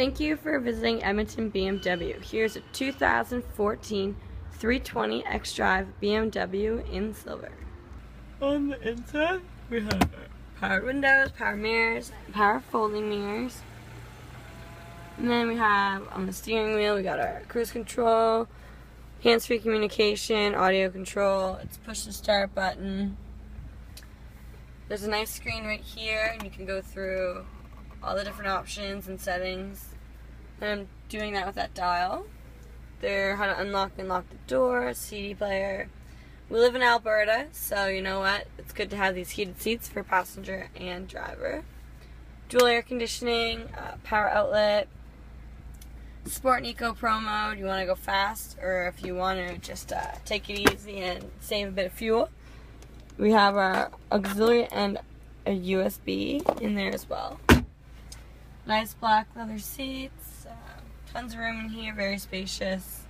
Thank you for visiting Edmonton BMW. Here's a 2014 320 xDrive BMW in silver. On the inside, we have power windows, power mirrors, power folding mirrors. And then we have on the steering wheel, we got our cruise control, hands-free communication, audio control, it's push to start button. There's a nice screen right here, and you can go through all the different options and settings. And I'm doing that with that dial. There, how to unlock and lock the door, CD player. We live in Alberta, so you know what? It's good to have these heated seats for passenger and driver. Dual air conditioning, uh, power outlet, Sport and Eco Pro mode. You want to go fast, or if you want to just uh, take it easy and save a bit of fuel. We have our auxiliary and a USB in there as well. Nice black leather seats, uh, tons of room in here, very spacious.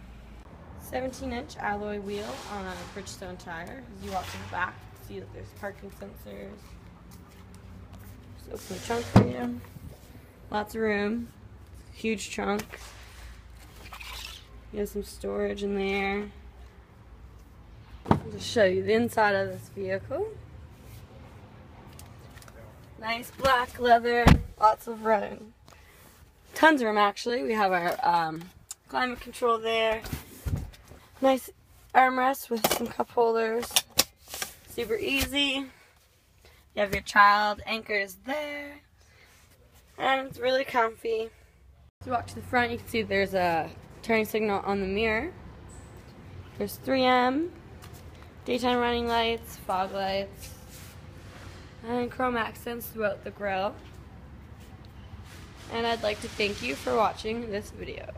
17 inch alloy wheel on a Bridgestone tire. As you walk to the back, see that there's parking sensors. Just open the trunk for you. Lots of room. Huge trunk. You have some storage in there. I'll just show you the inside of this vehicle. Nice black leather, lots of room. Tons of room actually. We have our um, climate control there. Nice armrest with some cup holders. Super easy. You have your child anchors there. And it's really comfy. As you walk to the front, you can see there's a turning signal on the mirror. There's 3M, daytime running lights, fog lights, and chrome accents throughout the grill. And I'd like to thank you for watching this video.